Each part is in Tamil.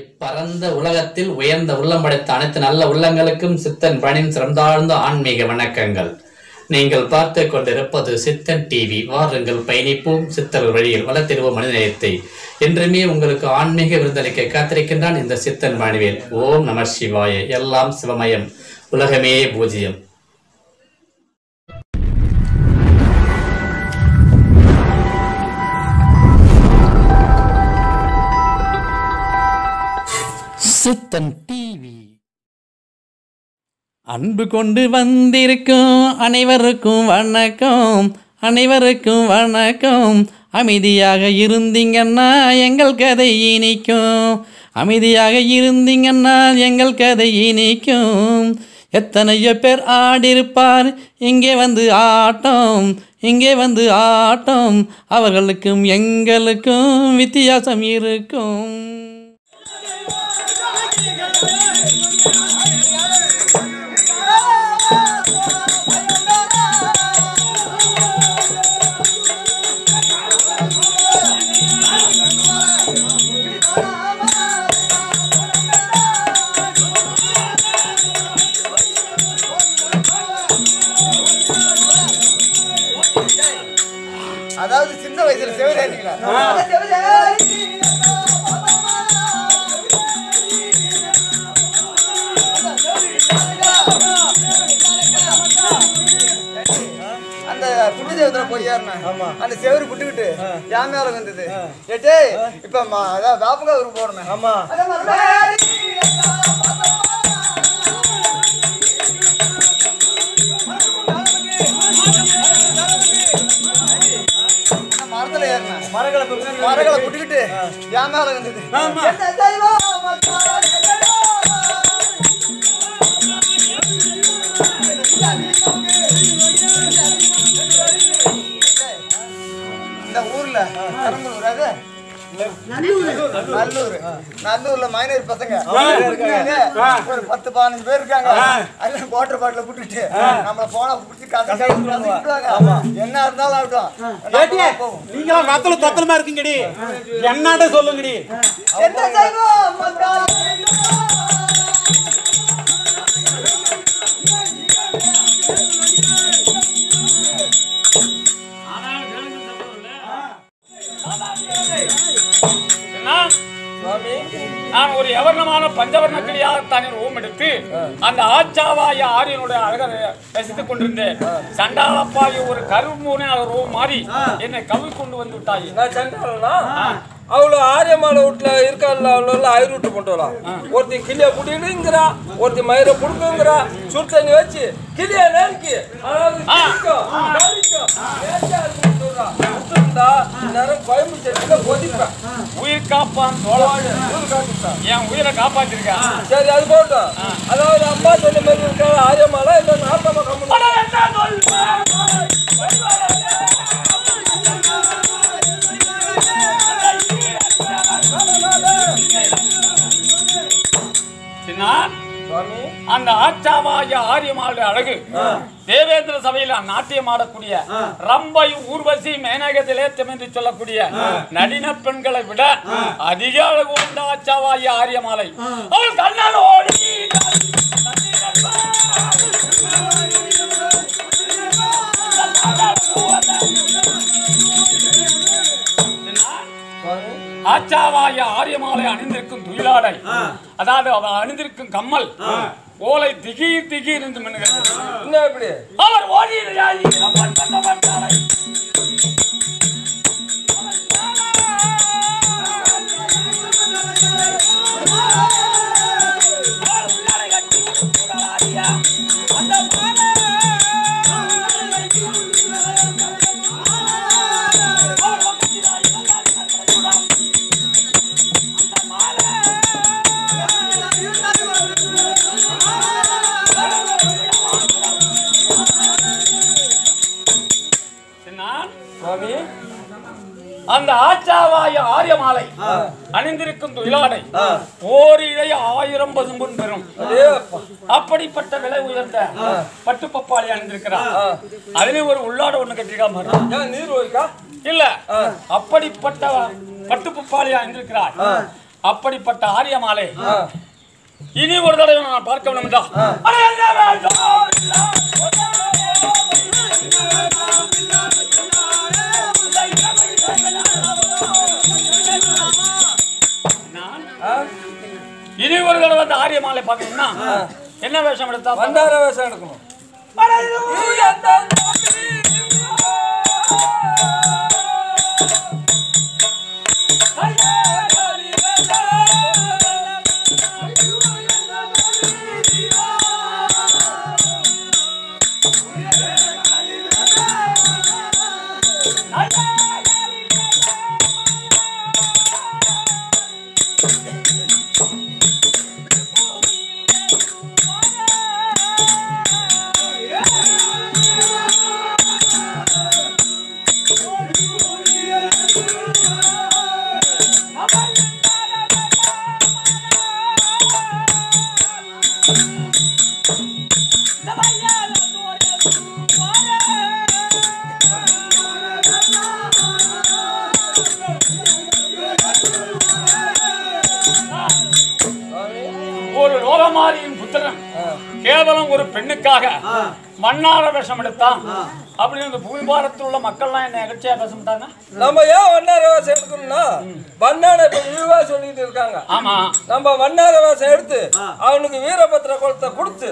இப்பரந்த உலகத்தில் உயர்ந்த உள்ளம் படைத்த அனைத்து நல்ல உள்ளங்களுக்கும் சித்தன் பணின் சிறந்தாழ்ந்த ஆன்மீக வணக்கங்கள். நீங்கள் பார்த்து கொண்டிருப்பது சித்தன் டிவி. வாருங்கள் பயணிப்போம். சித்தர் வழியில் வளர்த்திடுவோம் மனிதநேயத்தை. என்றுமே உங்களுக்கு ஆன்மீக விருந்தளிக்க காத்திருக்கின்றான் இந்த சித்தன் வாணிவேல். ஓம் நம சிவாய. எல்லாம் சிவமயம். உலகமே பூஜ்யம். சுத்தன் டிவி. அன்பு கொண்டு வந்திருக்கும் அனைவருக்கும் வணக்கம். அனைவருக்கும் வணக்கம். அமைதியாக இருந்தீங்கன்னா எங்கள் கதை இனிக்கும். அமைதியாக இருந்தீங்கன்னா எங்கள் கதை இனிக்கும். எத்தனையோ பேர் ஆடிருப்பார் இங்கே வந்து ஆட்டம் இங்கே வந்து ஆட்டம். அவர்களுக்கும் எங்களுக்கும் வித்தியாசம் இருக்கும். அதாவது சின்ன வயசுல செவிரேறீங்களா அந்த புட்டு தேவத்துல போய் ஏறினேன். அந்த செவரு புட்டுக்கிட்டு என் மேல வந்தது ஏட்டே இப்ப அதான் வேப்பங்க ஊருக்கு போறேன். ஆமா. மரத்துல ஏறினேன். மரங்களை மரங்களை புட்டுக்கிட்டு என் மேல வந்தது இந்த ஊர்ல பெரம்பலூர் அது நல்லூர். நல்லூர்ல மைனர் பசங்க. ஒரு பத்து பதினஞ்சு பேர் இருக்காங்க. அதுல வாட்டர் பாட்டில புட்டுட்டு நம்ம போனா புடிச்சு. என்ன இருந்தாலும் ஆகட்டும். நீங்களாம் நத்தல தொத்தலமா இருக்கீங்கடி? என்னட சொல்லுங்கடி? என்ன செய்வோம்? நான் ஒரு எவர்ணமான பஞ்சவர்ண கிளியாகத்தானே ரூம் எடுத்து அந்த ஆச்சாவாய ஆரியனுடைய அழகரை ரசித்துக் கொண்டிருந்தேன். சண்டாளப்பாய ஒரு கருமூனை ரூம் மாறி என்னை கவி கொண்டு வந்து விட்டாய். அவ்வளோ ஆரியமான வீட்டுல இருக்கான்ல அவ்வளோ ஆயிரம் விட்டு போட்டோலாம் ஒருத்தி கிளிய புடிங்கிறா ஒருத்தி மயிரை புடுங்குங்கிறா சுடுத்தண்ணி வச்சு கிளிய நெருக்கி. கோயம்பு செடியில கொதிப்பேன் உயிர் காப்பான். என் உயிரை காப்பாத்திருக்கேன் சரி அது போட்டோம் அதாவது அம்மா சொன்ன மாதிரி இருக்கா ஆரியமாலா இல்ல நாட்டமா கம்மி அந்த ஆச்சாவாய ஆரியமாளுடைய அழகு. தேவேந்திர சபையில் நாட்டியம் ஆடக்கூடிய ரம்பை ஊர்வசி மேனகத்திலேத்தம் என்று சொல்லக்கூடிய நடின பெண்களை விட அதிக அழகு உண்ட ஆச்சாவாய ஆரியமாலை. அவள் கண்ணால் ஓடி ஆச்சாவாய ஆரியமாலை அணிந்திருக்கும் துயிலாடை. அதாவது அணிந்திருக்கும் கம்மல். ஓலை திகீர் திகீர் என்று மின்னுகிறது என்ன இப்படி? அவர் ஓடியாகி அம்மன் அந்த ஆச்சாவாய ஆரியமாலை அணிந்திருக்கும் துயிலாடை ஓரிழை ஆயிரம் பசும்பொன் பெறும். அப்படிப்பட்ட விலை உயர்ந்த பட்டு பப்பாளி அணிந்திருக்கிறார். அதிலே ஒரு உள்ளாட ஒண்ணு. ஏன் நீர் இல்ல. அப்படிப்பட்ட பட்டு பப்பாளி அணிந்திருக்கிறார் அப்படிப்பட்ட ஆரியமாலை. இனி ஒரு தடவை நான் பார்க்க வேண்டும் இனி ஒரு தடவை அந்த ஆரியமாலை பார்க்கணும்னா என்ன வேஷம் எடுத்தா வண்டார வேஷம் எடுக்கணும். ஒரு லோகமாரியின் புத்திரன். கேவலம் ஒரு பெண்ணுக்காக மண்ணார வேஷம் எடுத்தான். அப்படின்னு இந்த பூமிபாரத்தில் உள்ள மக்கள்லாம் என்ன எகழ்ச்சியா பேச மாட்டாங்க? நம்ம ஏன் வண்ணார வேஷம் எடுக்கணும்னா வண்ணான இப்ப இழிவா சொல்லிட்டு இருக்காங்க. ஆமா. நம்ம வண்ணார வேஷம் எடுத்து அவனுக்கு வீரபத்திர குளத்தை கொடுத்து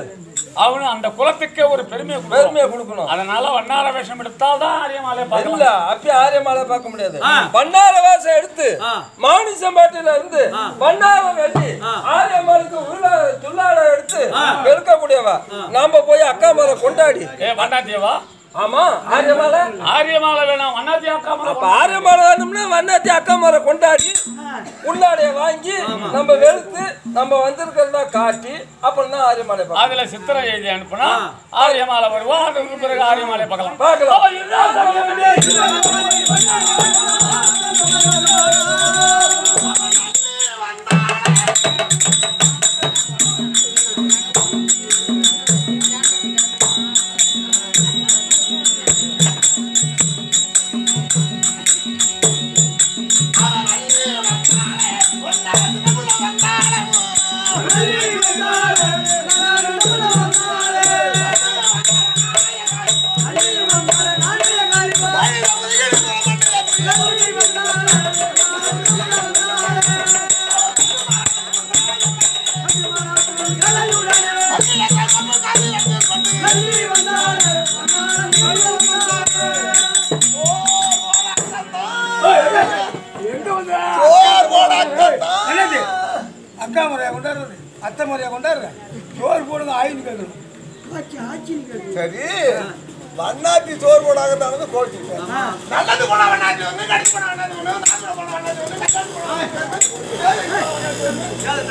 அவனு அந்த குலத்துக்கே ஒரு பெருமையை. பெருமையை கொடுக்கணும். அதனால வண்ணார வேஷம் எடுத்தால்தான் ஆரியமாலே இல்ல அப்பயே ஆரியமாலை பார்க்க முடியாது. வண்ணார வேஷம் எடுத்து மாணிசம்பாட்டில இருந்து வண்ணாரம் வெட்டி ஆரியமாலுக்கு உள்ள துள்ளாட எடுத்து பெருக்கக்கூடியவ நாம போய் அக்கா மேல கொண்டாடி. ஏ வண்ணாத்தியவா ஆமா ஆரியமாலை? ஆரியமாலை வேணாம். வண்ணாத்தி அக்கா அப்ப ஆரியமாலை வேணும்னா வண்ணாத்தி அக்கா கொண்டாடி உள்ளாடைய வாங்கி நம்ம வெளுத்து நம்ம வந்திருக்கிறதா காட்டி அப்புறம் தான் ஆரியமாலை. அதுல சித்திரை எழுதி அனுப்புனா ஆரியமாலை வருவா அதுக்கு பிறகு ஆரியமாலை பார்க்கலாம். பார்க்கலாம். அக்கா முறையா கொண்டாடுறது அத்தை முறையா கொண்டாடுற சோறு போடுங்க ஆயின்னு கேட்கணும் சரி வண்ணாத்தி சோறு போடாங்கன்னு கோச்சிட்டேன் நல்லது போனா வண்ணாத்தி ஒண்ணு கடிச்சு போனா வண்ணாத்தி ஒண்ணு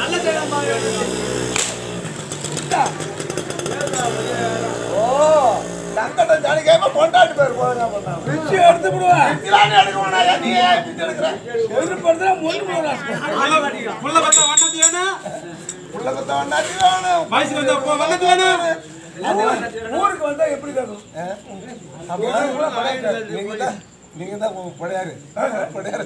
நான்கு வண்ணாத்தி ஓ சங்கடம் ஜானி பொண்டாட்டி பேர் போடுங்க பிச்சு எடுத்து விடுவேன் நீ ஏன் பிச்சு எடுக்கிற முன்னு போடுறான் புள்ள வேணும் புள்ள கொத்த வண்ணாத்தி வேணும் வந்தா வேணும் ஊருக்கு வந்தா எப்படி கேட்கும் நீங்க தான் நீங்க தான் படையாரு படையாரு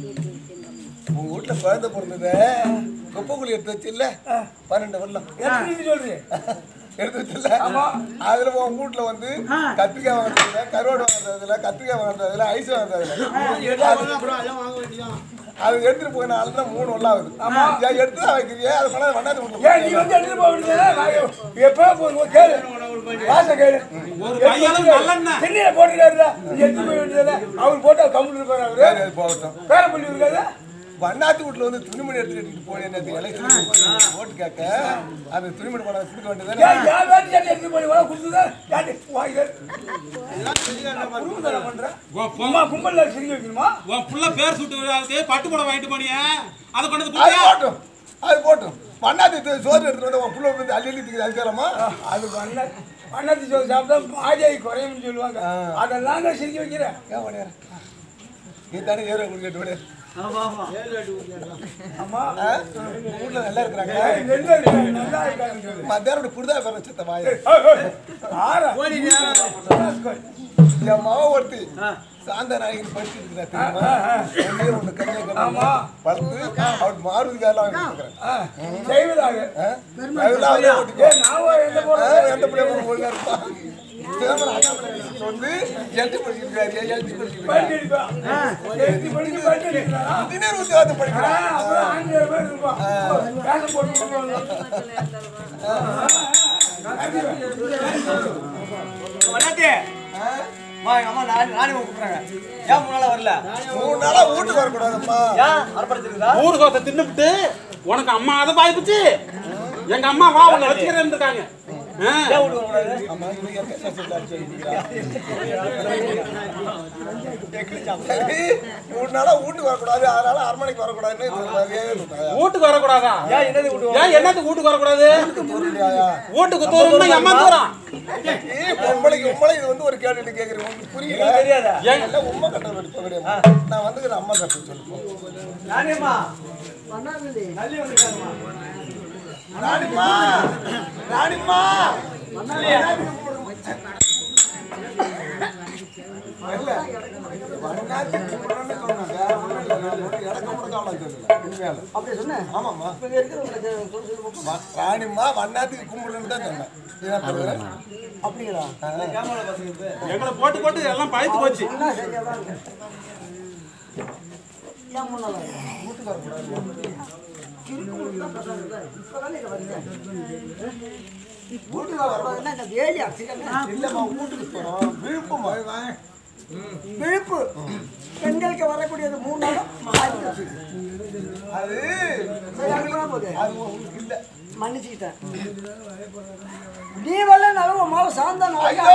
வீட்டுல குழந்தை பிறந்தது. குப்பைக்குழி எடுத்து வச்சு இல்ல பன்னெண்டு எப்படி சொல்றீங்க எடுத்து வச்சுல அதுல உன் வீட்டுல வந்து கத்திரிக்காய் வாங்குறதுல கருவாடு வாங்குறதுல கத்திரிக்காய் வாங்குறதுல ஐஸ் வாங்குறதுல. அது எடுத்துட்டு போய் நாலு தான் மூணு வெள்ளம் ஆகுது. ஏன் எடுத்து தான் வைக்கிறியே? அது பண்ணாத பண்ணாத ஏன் நீ வந்து எடுத்து போக வேண்டியது எப்போ போய் கேளு. வாச கேளு. எடுத்து போய் வேண்டியது அவர் போட்டா இருப்பாரு அவரு. போகட்டும். பேர பண்ணி இருக்காது வண்ணாத்தி வீட்டுல வந்து துணிமணி எடுத்துட்டு எடுத்துட்டு போனேன் எலெக்ஷன் ஓட்டு கேட்க. அந்த துணிமணி பணம் கொடுக்க வேண்டியதானே ஏன் என் வேட்டி சட்டை எடுத்து போய் வா கொடுத்துதா யாரு வாங்க குடும்பம் பண்றேன் உன் பொ- அம்மா கும்பல்ல சிரிக்க வைக்கணுமா? உன் புள்ள பேர் சுட்டு பட்டு புடவை வாங்கிட்டு போனியே அதை கொண்டு வந்து? போட்டும். அது போட்டும். வண்ணாத்தி து- சோறு எடுத்துட்டு வந்து உன் புள்ள வந்து அள்ளி அள்ளி திக்குது அதிகாரமா? அது பண்ண பண்ணத்தி சோறு சாப்பிட்டா ஆஜாயி குறையும்னு சொல்லுவாங்க. அதெல்லாம் சிரிக்க வைக்கிறேன். ஏன் நீ தானே ஏற குடிக்கிட்டு விட அம்மா வீட்டுல நல்லா இருக்கிறாங்க என்ன இருக்கு? நல்லா இருக்காங்க மத்தியானம் புரிதா பேர சித்த வாய என் மாவ ஒருத்தி சாந்த நாயகன் படிச்சுட்டு இருக்கிறா தெரியுமா ஒண்ணே ஒண்ணு கண்ணிய கண்ணா வளர்த்து அவள் மாறுதி வாங்கி செய்வதாக எந்த பிள்ளை ஒழுங்கா இருப்பான் வந்து எழுத்து படிச்சிருக்காரு படிச்சிருக்காரு எழுதி படிச்சு படிச்சிருக்கா இன்ஜினியர் உத்தியோகத்தை பேர் இருப்பான் வேஷம் போட்டு கொடுப்பாங்க. மூணு நாளா வீட்டுக்கு ஊர் சோத்தை தின்னுபிட்டு உனக்கு அம்மா அதை பாய்ப்புச்சு எங்க அம்மா வா உன்னை இருக்காங்க. வீட்டுக்கு வரக்கூடாது அதனால அரண்மனைக்கு வரக்கூடாதுன்னு. வீட்டுக்கு வரக்கூடாதா? ஏன் என்னத்துக்கு வீட்டுக்கு வரக்கூடாது? வீட்டுக்கு தூரம்னா என் அம்மா தூரம் ஏய், பொம்பளைக்கு உம்மளை இது வந்து ஒரு கேட்டுட்டு கேக்குறீங்க உங்களுக்கு புரியல? ஏன்? எல்லாம் உண்மை நான் வந்துக்கிறேன் அம்மா கட்ட சொல்லுப்போம் ஆமாம்மா. வ- ராணிம்மா வண்ணாத்துக்கு கும்பிடணும்னு தான் சொன்னேன். தவிர? எங்களை போட்டு போட்டு எல்லாம் பழுத்து போச்சு. வீட்டுக்கு வரக்கூடாது. இல்லம்மா, வீட்டுக்கு போறோம். விழுப்புமா? விழுப்பு பெண்களுக்கு வரக்கூடியது மூணு நாளும். அது? அது இல்ல. மன்னிச்சுக்கிட்டேன் நீ வரலனாலும் உன் மாவு சாந்தா ஐயோ,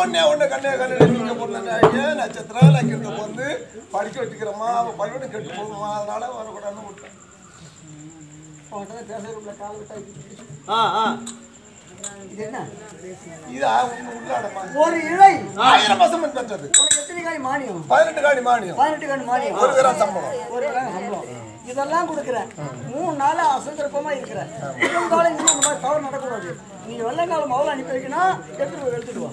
ஒண்ணே ஒண்ணு கண்ணே கண்ணே நீங்க பொண்ணு ஏன் நட்சத்திரம் லக்கிரத்தை வந்து படிக்க வச்சுக்கிறோமா அவன் பள்ளியோட கெட்டு போகுமா? அதனால வரக்கூடாதுன்னு விட்டேன். பேசுறதுல கால விட்டா இது என்ன இதா ஒரு இழை. ஆயிரம் மாசம் பெற்றது உனக்கு எத்தனை காய் மானியம்? பதினெட்டு காணி மானியம். பதினெட்டு காய் மானியம். ஒரு கிராம் சம்பளம். ஒரு கிராம் சம்பளம். இதெல்லாம் கொடுக்குறேன். மூணு நாள் அசந்திரப்பமா இருக்கிறேன். இருந்தாலும் இன்னும் அந்த மாதிரி தவறு நடக்கூடாது நீ வெள்ளங்காலம் முதல்ல அனுப்பி வைக்கணும் எடுத்துட்டு எடுத்துட்டு வா.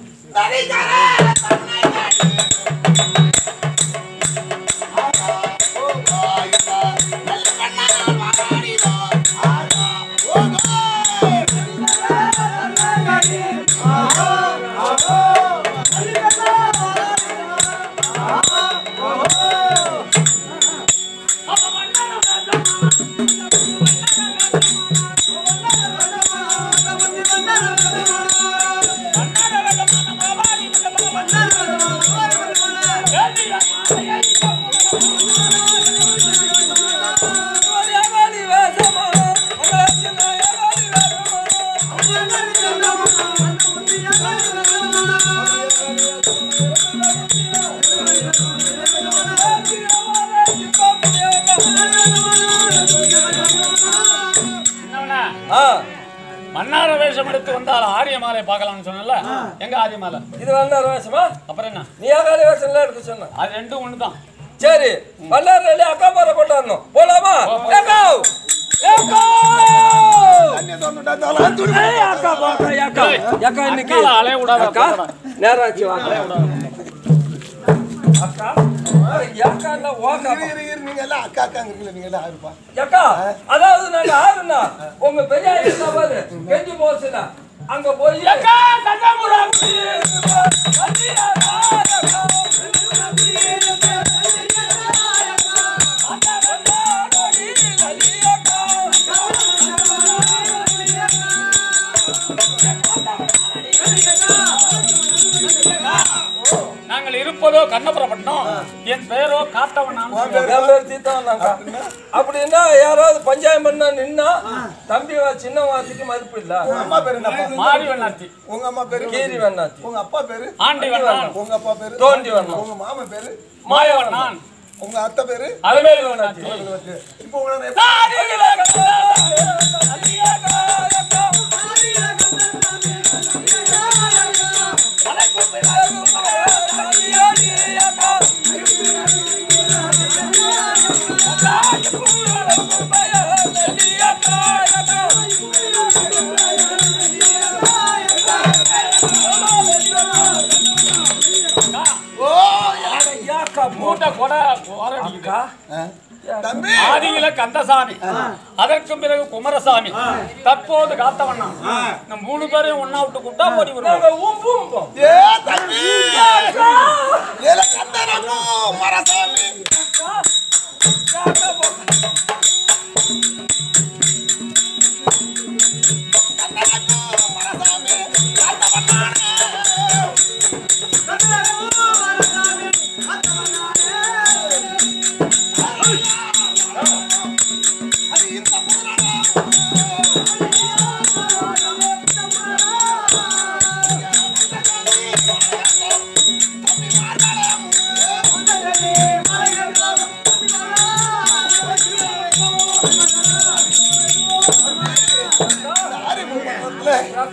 மன்னார வேஷம் எடுத்து வந்தால் ஆரியமாலை பார்க்கலாம்னு சொன்னல எங்க ஆரியமாலை இது வண்ணார் வேஷமா? அப்புறம் என்ன? நீ ஏகாலி வேஷம்லாம் எடுக்க சொன்ன அது ரெண்டும் ஒண்ணுதான். சரி ரெடி அக்கா பாறை கொண்டாடணும். போலாமா? அக்கா அலைய விடாத நேரம் ஆச்சு வாங்க அக்கா இல்ல ஓக்கா அக்கா அக்காங்கிறீங்களா எல்லாம் ஆயிருப்பா அதாவது நாங்க ஆறுனா உங்க பெரிய பாரு கெஞ்சி அங்க போய் இருப்பதோ கண்ணபுரப்பட்டினம் என் பேர் தீர்த்தவனாக்கா. அப்படின்னா யாராவது பஞ்சாயம் பண்ண நின்னா தம்பி சின்ன வார்த்தைக்கு மதிப்பு இல்ல. அம்மா பேரு என்னப்பா? மாறி வண்ணாத்தி. உங்க அம்மா பேரு கீரி வேணாச்சு உங்க அப்பா பேரு? ஆண்டி வண்ணான். உங்க அப்பா பேரு? தோண்டி வண்ணம் உங்க மாமன் பேரு? மாயவண்ணான் உங்க அத்தை பேரு? அலமேலு வண்ணாத்தி. இப்போ உங்களை Bye. மூட்டை கொடை போராடிக்கா தம்பி. ஆதியில கந்தசாமி. அதற்கு பிறகு குமரசாமி. தற்போது காத்தவண்ணா. இந்த மூணு பேரையும் ஒண்ணா விட்டு கூப்பிட்டா ஓடி வருவாங்க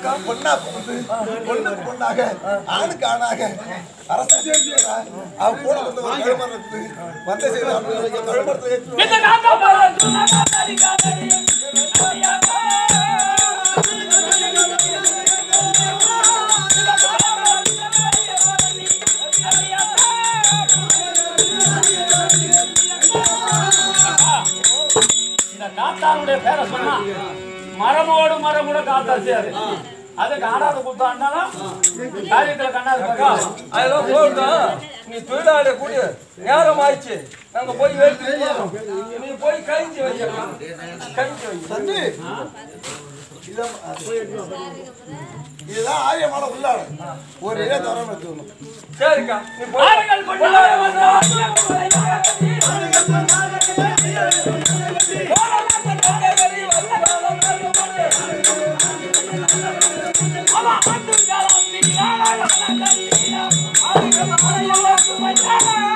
பொண்ணா போகுது. பொண்ணுக்கு பொண்ணாக ஆணுக்கு ஆணாக அரசு அவன் கூட வந்து ஒரு கழுமரம் இருக்குது. வந்த செய்தி பேரை சொன்னா மரமோடு மரம் கூட காத்தா சேரு அது காடாத குத்தாண்டாலும் காரியத்துல கண்ணாது பக்கா அதெல்லாம் போகட்டும் நீ தொழிலாளி கூடிய நேரம் ஆயிடுச்சு. நாங்க போய் போறோம் நீ போய் கழிஞ்சு வைக்க கழிஞ்சு வை தம்பி. இதான் இதுதான் ஆரியமான உள்ளாடு. ஒரு இடம் தவறாம எடுத்துக்கணும். சரிக்கா. நீ போய் ஆறுகள் கொண்டாட அந்த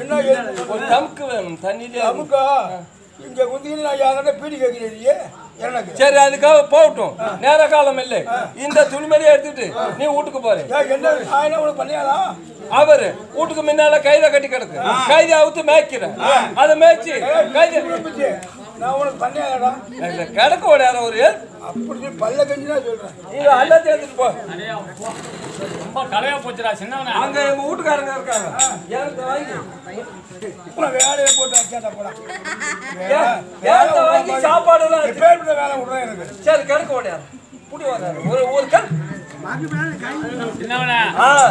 என்ன? ஒரு தமுக்கு வேணும் தண்ணியிலே அமுக்கா இங்க நான் யார்கிட்ட பீடி கேட்கிறீங்க எனக்கு. சரி அதுக்காக போகட்டும். நேர காலம் இல்லை. இந்த துணிமணியை எடுத்துட்டு நீ வீட்டுக்கு போற. என்ன உனக்கு பண்ணியாதா? அவரு வீட்டுக்கு முன்னால கைத கட்டி கிடக்கு. கைதி அவுத்து மேய்க்கிறேன். அதை மேய்ச்சி கைதி நான் உனக்கு பண்ணியாதடா. இல்ல, கிடக்க விடாத ஒரு அப்படி பல்ல கஞ்சி தான் சொல்றேன் நீங்க அண்ணாத்தி எடுத்துட்டு போ. ரொம்ப கலையா போச்சுடா சின்னவனே. அங்க எங்க வீட்டுக்காரங்க இருக்காங்க. வாங்கி? உனக்கு வேலையை போட்டு வச்சாண்டா போடா. ஏ- ஏனத்தை வாங்கி சாப்பாடு எல்லாம் வேலை விடுறேன் எனக்கு. சரி கிடக்க விடாத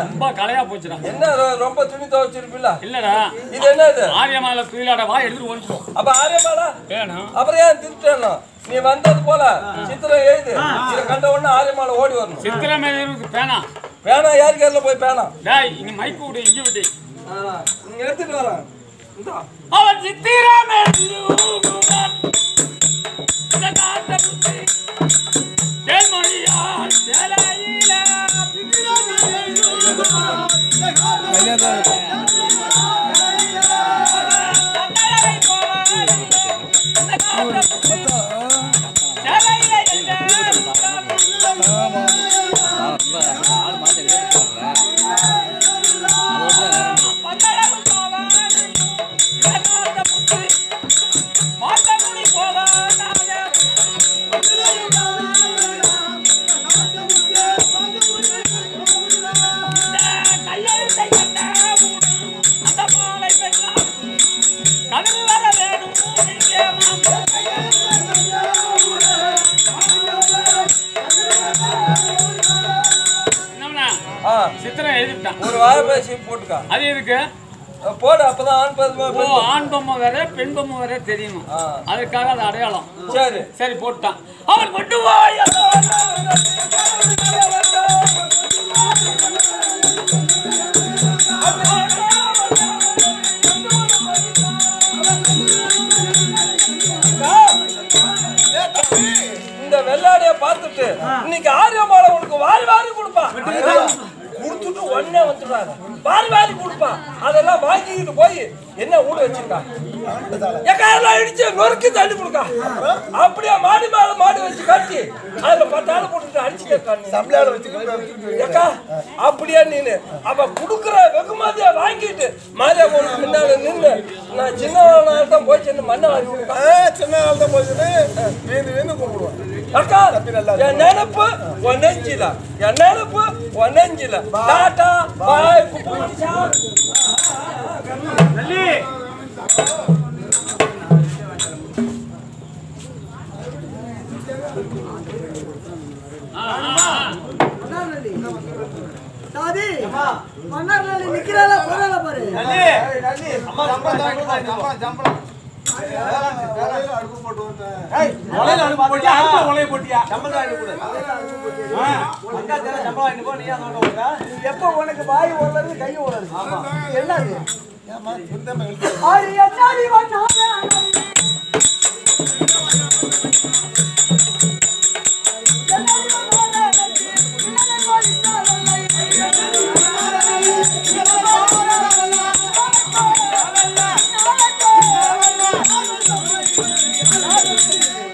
ரொம்ப கலையா போச்சுடா. என்ன ரொம்ப துணி துவைச்சிருப்பில்ல? இல்லடா. இது என்ன இது? ஆரியமால துயிலாட வா எடுத்துட்டு ஓடிப்போம் அப்ப ஆரியமாலா? வேணும். அப்புறம் ஏன் திருட்டணும் நீ வந்தது போல. சித்திரம் எழுது. இதை கண்ட உடனே ஆரியமால ஓடி வரணும். சித்திரமே பேனா. பேனா யாருக்கு யாரில் போய் பேனா? டேய் இங்க மைக்கு விடு இங்க விட்டு ஆ, நீங்க எடுத்துட்டு வரேன். அவன் சித்திரமே ஆ, ஒரு வாரம் பேசி அது எதுக்கு? போடு அப்பதான் ஆண் ஆண் பொம்மை வேற பெண் பொம்மை வேற தெரியணும் அதுக்காக அடையாளம். சரி. சரி போட்டான் அவன் கொண்டு வாய் இந்த வெள்ளாடைய பார்த்துட்டு இன்னைக்கு ஆரியமாலை உனக்கு வாரி வாரி கொடுப்பான். கொடுத்துட்டு உடனே வந்துடுறாங்க. வாரி வாரி கொடுப்பான் அதெல்லாம் வாங்கிக்கிட்டு போய் என்ன ஊடு வச்சிருக்கா? எல்லாம் இடிச்சு நொறுக்கி தள்ளி கொடுக்கா? அப்படியே மாடி மேல மாடி வச்சு கட்டி அதுல பத்தாள் போட்டுட்டு அடிச்சு கேட்கான் தமிழ்நாடு வச்சுக்கிட்டு ஏக்கா அப்படியே நீனு அவ குடுக்குற வெகுமதியை வாங்கிட்டு மாரியா உனக்கு முன்னால நின்னு நான் சின்ன தான் போய் சின்ன மண்ணை வாங்கி கொடுப்பேன் சின்ன தான் போச்சுன்னு வீந்து வீந்து கும்பிடுவோம் தாதி மன்னார்நல்லி நிக்கிறாளா போறாளா பாரு. உலையில அடுப்பு போட்டியா அடுப்புல உலைய போட்டியா எப்ப உனக்கு வாய் ஓடுறது கை ஓடுறது? என்னது? ஆடி Amen.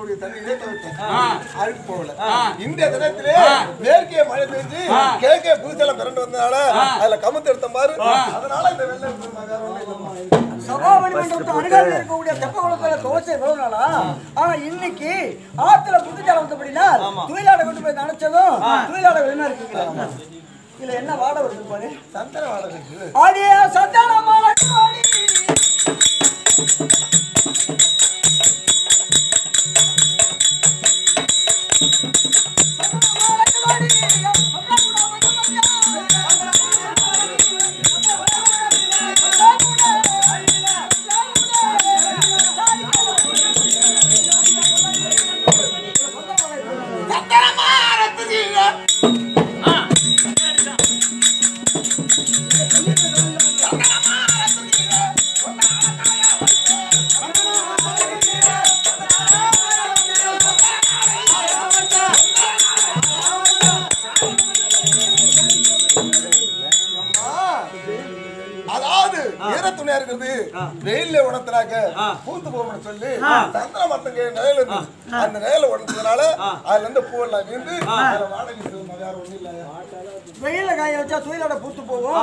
இருக்கக்கூடிய தண்ணி நீட்ட வைக்கும். அழுக்கு போகல. இந்த தினத்திலே மேற்கே மழை பெஞ்சு கிழக்கே பூஜைலாம் பிறண்டு வந்தனால அதுல கமுத்து எடுத்த பாரு. அதனால இந்த வெள்ளம் இன்னைக்கு ஆத்துல புதுச்சாலை வந்தபடினா துயிலாட கொண்டு போய் நினைச்சதும் துயிலாட வெளிமா இருக்குங்க இதுல என்ன வாடை வருது பாரு? சந்தன வாடகை இருக்குது. ஆடிய சந்தானமான சந்தன மரத்துக்கு நிழல் இருந்தது. அந்த நிழல உணர்த்ததுனால அதுல இருந்து பூவெல்லாம் வீந்து அதுல வாடகை வேற ஒண்ணும் இல்ல. வெயில்ல காய வச்சா துயிலோட பூத்து போகும்.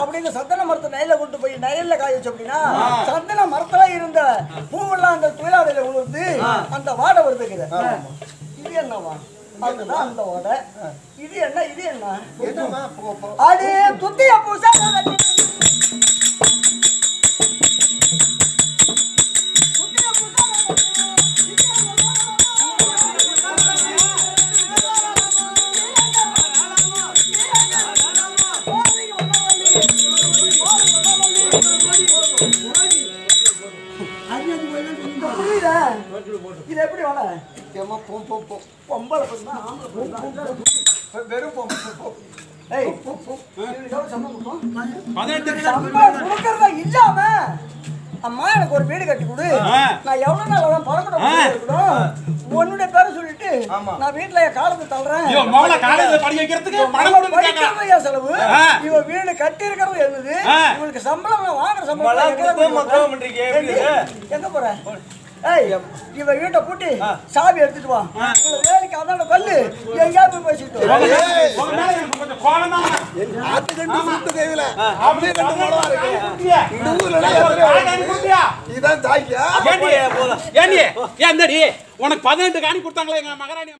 அப்படின்னு சந்தன மரத்தை நெய்ல கொண்டு போய் நெய்ல காய வச்ச அப்படின்னா சந்தன மரத்துல இருந்த பூவெல்லாம் அந்த துயிலாடையில உழுந்து அந்த வாடை வருதுங்கிற இது என்னவா? அதுதான் அந்த வாடை. இது என்ன? இது என்ன? போ போ. அடே துத்திய பூசா. வாடா ஏம்மா, போ போ போ. பொம்பளை பொண்ணா ஆம்பளை பொண்ணா வெறும் போ போ, போ. ஏய் சம்பளம் கொடுப்போம்? பதினெட்டு சம்பளம் கொடுக்கறதா இல்லாம அம்மா எனக்கு ஒரு வீடு கட்டி கொடு. நான் எவ்வளவு நாள் அவன் பழக்கணும் இருக்கணும்? உன்னுடைய பேரை சொல்லிட்டு நான் வீட்டுல என் காலத்தை தள்ளுறேன். செலவு? ஆ. இவன் வீடு கட்டி இருக்கிறது என்னது சம்பளம் நான் வாங்குற சம்பளம்? எங்க போற? ஏய் இவன் வீட்டை பூட்டி சாவி எடுத்துட்டு வா. வேலைக்கு அதான கல்லு எங்கேயா போய் பேசிட்டு ஆத்து கண்டு சுத்து கைவில அப்படியே ரெண்டு மூலமா இருக்கு? இந்த ஊர்ல இந்தடி? உனக்கு பதினெட்டு காணி கொடுத்தாங்களே எங்க மகாராணி